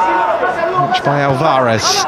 Much by Alvarez.